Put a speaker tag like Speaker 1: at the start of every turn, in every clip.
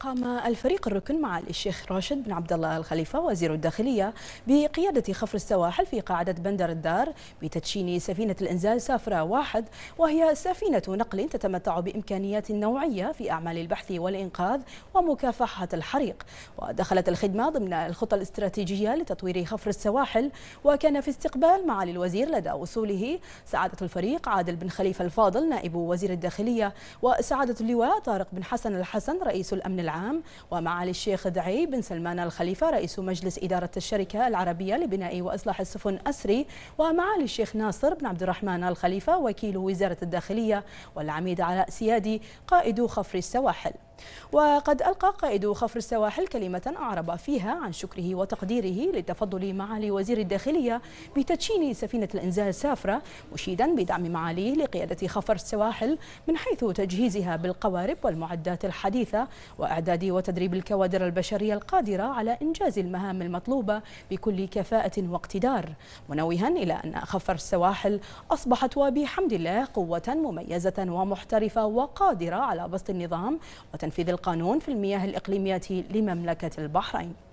Speaker 1: قام الفريق الركن مع الشيخ راشد بن عبد الله الخليفة وزير الداخلية بقيادة خفر السواحل في قاعدة بندر الدار بتدشين سفينة الإنزال سافرة واحد وهي سفينة نقل تتمتع بإمكانيات نوعية في أعمال البحث والإنقاذ ومكافحة الحريق. ودخلت الخدمة ضمن الخطة الاستراتيجية لتطوير خفر السواحل وكان في استقبال معالي الوزير لدى وصوله سعادة الفريق عادل بن خليفة الفاضل نائب وزير الداخلية وسعادة اللواء طارق بن حسن الحسن رئيس الأمن العام. ومعالي الشيخ دعي بن سلمان الخليفة رئيس مجلس إدارة الشركة العربية لبناء وإصلاح السفن أسري ومعالي الشيخ ناصر بن عبد الرحمن الخليفة وكيل وزارة الداخلية والعميد علاء سيادي قائد خفر السواحل. وقد ألقى قائد خفر السواحل كلمة أعرب فيها عن شكره وتقديره لتفضل معالي وزير الداخلية بتدشين سفينة الإنزال سافرة مشيدا بدعم معاليه لقيادة خفر السواحل من حيث تجهيزها بالقوارب والمعدات الحديثة وإعداد وتدريب الكوادر البشرية القادرة على إنجاز المهام المطلوبة بكل كفاءة واقتدار. منوها إلى أن خفر السواحل أصبحت وبحمد الله قوة مميزة ومحترفة وقادرة على بسط النظام وتنفيذ القانون في المياه الإقليمية لمملكة البحرين.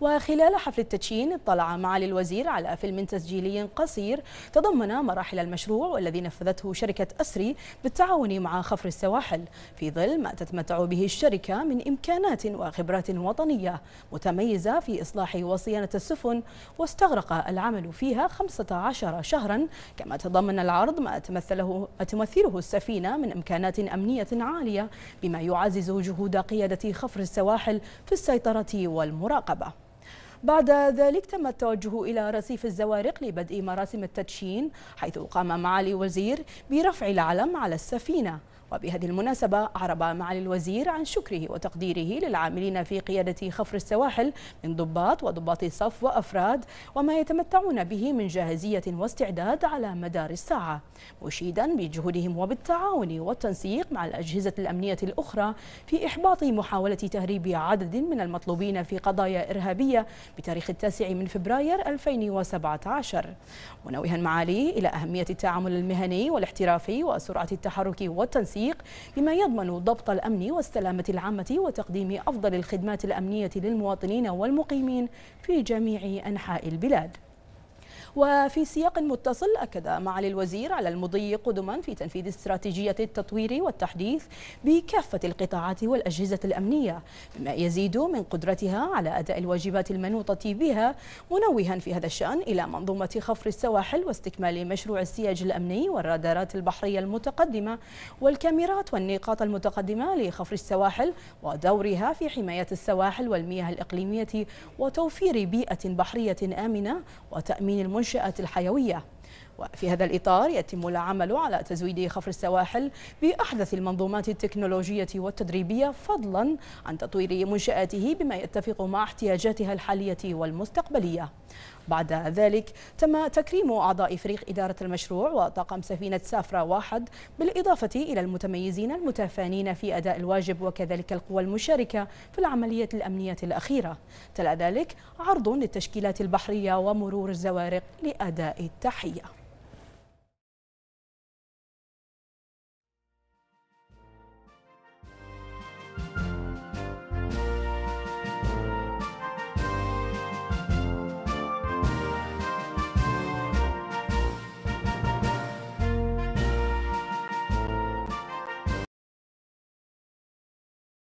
Speaker 1: وخلال حفل التدشين اطلع معالي الوزير على فيلم تسجيلي قصير تضمن مراحل المشروع والذي نفذته شركة أسري بالتعاون مع خفر السواحل في ظل ما تتمتع به الشركة من إمكانات وخبرات وطنية متميزة في إصلاح وصيانة السفن واستغرق العمل فيها 15 شهرا. كما تضمن العرض ما تمثله, تمثله السفينة من إمكانات أمنية عالية بما يعزز جهود قيادة خفر السواحل في السيطرة والمراقبة. بعد ذلك تم التوجه إلى رصيف الزوارق لبدء مراسم التدشين حيث قام معالي الوزير برفع العلم على السفينة. وبهذه المناسبة أعرب معالي الوزير عن شكره وتقديره للعاملين في قيادة خفر السواحل من ضباط وضباط صف وأفراد وما يتمتعون به من جاهزية واستعداد على مدار الساعة مشيدا بجهودهم وبالتعاون والتنسيق مع الأجهزة الأمنية الأخرى في إحباط محاولة تهريب عدد من المطلوبين في قضايا إرهابية بتاريخ التاسع من فبراير 2017 منوها معالي إلى أهمية التعامل المهني والاحترافي وسرعة التحرك والتنسيق التنسيق بما يضمن ضبط الأمن والسلامة العامة وتقديم أفضل الخدمات الأمنية للمواطنين والمقيمين في جميع أنحاء البلاد. وفي سياق متصل أكد معالي الوزير على المضي قدما في تنفيذ استراتيجية التطوير والتحديث بكافة القطاعات والأجهزة الأمنية بما يزيد من قدرتها على أداء الواجبات المنوطة بها منوها في هذا الشأن إلى منظومة خفر السواحل واستكمال مشروع السياج الأمني والرادارات البحرية المتقدمة والكاميرات والنقاط المتقدمة لخفر السواحل ودورها في حماية السواحل والمياه الإقليمية وتوفير بيئة بحرية آمنة وتأمين المنشآت المنشآت الحيوية. وفي هذا الإطار يتم العمل على تزويد خفر السواحل بأحدث المنظومات التكنولوجية والتدريبية فضلا عن تطوير منشآته بما يتفق مع احتياجاتها الحالية والمستقبلية. بعد ذلك تم تكريم أعضاء فريق إدارة المشروع وطاقم سفينة سافرة واحد بالإضافة إلى المتميزين المتفانين في أداء الواجب وكذلك القوى المشاركة في العملية الأمنية الأخيرة. تلا ذلك عرض للتشكيلات البحرية ومرور الزوارق لأداء التحية.